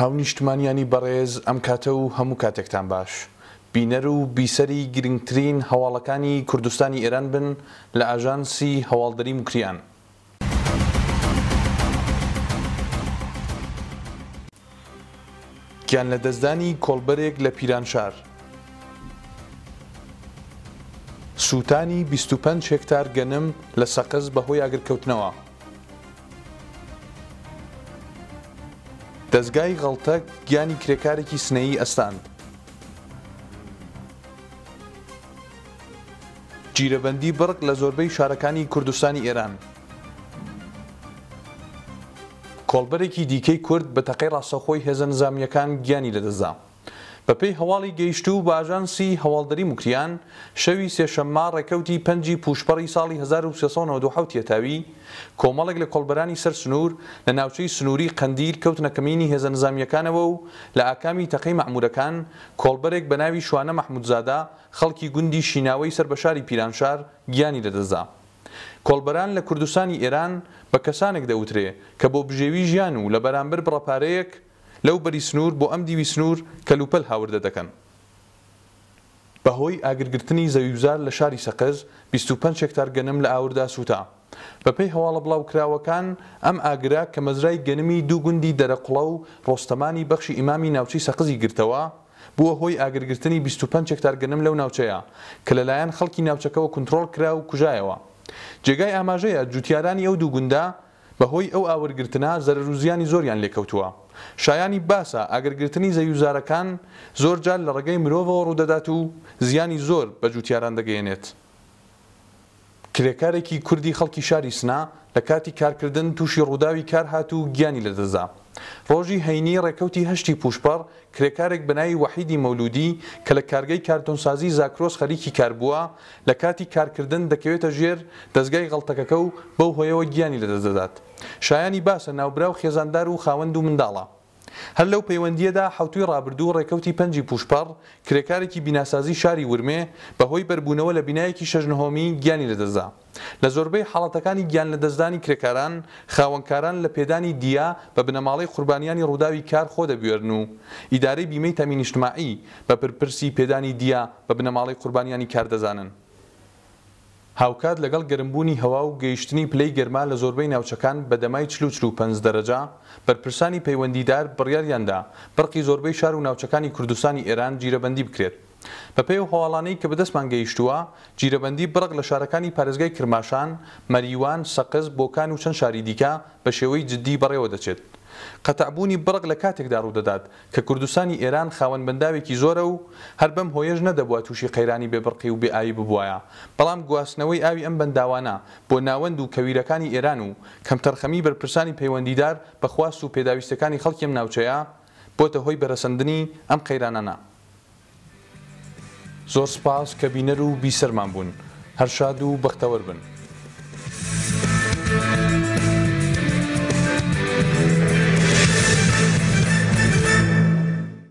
هاونیشتمانیانی بەڕێز ئەم کاتە و هەموو کاتێکتان باش بینەر و بیسەری گرنگترین هەواڵەکانی کوردستانی ئێران بن لە ئاژانسی هەواڵدەری موکریان. گیانلەدەستدانی کۆڵبەرێک لە پیرانشار. سووتانی بیست و پەنج هێکتار گەنم لە سەقز بەهۆی ئاگرکەوتنەوە. دەزگای غەڵتەک گیانی کرێکارێکی سنەیی ئەستاند. جیرەبەندی بڕک لە زۆربەی شارەکانی کوردستانی ئێران. کۆڵبەرێکی دیکەی کورد بە تەقەی ڕاستەوخۆی هێزە نزامییەکان گیانی لەدەستدا. بەپێی هەواڵی گەیشتوو بە ئاژانسی هەواڵدەری موکریان، شەوی سێشەممە ڕێکەوتی پەنجی پووشپەڕی ساڵی هەزار و سێ سەد و نەوەد و حەوت یەتاوی، کۆمەڵێک لە کۆڵبەرانی سەر سنوور لە ناوچەی سنووری قەندیل کەوتنە کەمینی هێزە نزامییەکانەوە و لە ئاکامی تەقەی مەعموورەکان کۆڵبەرێک بە ناوی شوانە مەحموودزادە خەڵکی گوندی شیناوەی سەر بە شاری پیرانشار گیانی لە دەست دا. کۆڵبەران لە کوردستانی ئێران بە کەسانێک دەوترێ کە بۆ بژێوی ژیان و لە بەرامبەر بڕە پارەیەک، لەو بەری سنوور بۆ ئەم دیوی سنوور کەلوپەل هاوردە دەکەن. بەهۆی ئاگرگرتنی زەویوزار لە شاری سەقز، بیست و پێنج هێکتار گەنم لە ئاوردا سووتا. بەپێی هەواڵە بڵاوکراوەکان، ئەم ئاگرە کە مەزرای گەنمی دوو گوندی دەرەقوڵە و ڕۆستەمانی بەخشی ئیمامی ناوچەی سەقزی گرتەوە، بووە هۆی ئاگرگرتنی بیست و پێنج هێکتار گەنم لەو ناوچەیە، کە لەلایەن خەڵکی ناوچەکەوە کونتڕۆڵ کرا و کوژایەوە. جێگای ئاماژەیە، جووتیارانی ئەو دوو گوندە، بەهۆی ئەو ئاورگرتنە زەرەر و زیانی زۆریان لێکەوتووە. شایانی باسە ئاگرگرتنی زەویوزارەکان زۆر جار لە ڕێگەی مرۆڤەوە ڕوودەدات و زیانی زۆر بە جووتیاران دەگەیەنێت. کرێکارێکی کوردی خەڵکی شاری سنە لە کاتی کارکردن تووشی ڕووداوی کار هات و گیانی لەدەستدا. ڕۆژی هەینی ڕێکەوتی هەشتی پووشپەڕ، کرێکارێک بە ناوی وەحیدی مەولوودی کە لە کارگەی کارتۆنسازی زاکرۆس خەریکی کار بووە، لە کاتی کارکردن دەکەوێتە ژێر دەزگای غەڵتەکەکە و بەو هۆیەوە گیانی لەدەست دەدات. شایانی باسە، ناوبراو خێزاندار و خاوەن دوو منداڵە. هەر لەو پەیوەندییەدا حەوتووی ڕابردوو ڕێکەوتی پەنجی پووشپەڕ، کرێکارێکی بیناسازی شاری ورمێ بە هۆی بەربوونەوە لە بینایەکی شەش نهۆمی گیانی لەدەست دا. لە زۆربەی حاڵەتەکانی گیانلەدەستدانی کرێکاران، خاوەنکاران لە پێدانی دیە بە بنەماڵەی قوربانیانی ڕووداوی کار خۆ دەبوێرن و ئیدارەی بیمەی تامین اجتماعی بە برپرسی پێدانی دیە بە بنەماڵەی قوربانیانی کار دەزانن. هاوکات لەگەڵ گەرمبوونی هەوا و گەیشتنی پلەی گەرما لە زۆربەی ناوچەکان بە دەمای چل و چل و پەنج دەرەجە، بەرپرسانی پەیوەندیدار بڕیاریان دا بەرقی زۆربەی شار و ناوچەکانی کوردستانی ئێران جیرەبەندی بکرێت. بەپێی ئەو هەواڵانەی کە بەدەستمان گەیشتووە، جیرەبەندی بڕەک لە شارەکانی پارێزگای کرماشان، مەریوان، سەقز، بۆکان و چەند شاری دیکە بە شێوەی جددی بەڕێوە دەچێت. قەتعبوونی بڕەک لە کاتێکدا ڕوودەدات کە کوردستانی ئێران خاوەن بەنداوێکی زۆرە و هەر بەم هۆیەش نەدەبوا تووشی قەیرانی بێ بڕقی و بێ ئاوی ببوایە، بەڵام گواستنەوەی ئاوی ئەم بەنداوانە بۆ ناوەند و کەویرەکانی ئێران و کەمتەرخەمیی بەرپرسانی پەیوەندیدار بە خواست و پێداویستییەکانی خەڵکی ئەم ناوچەیە، بۆتە هۆی بەرەسەندنی ئەم قەیرانانە. زۆر سپاس کە بینەر و بیسەرمان بوون. هەر شاد و بەختەوەر بن.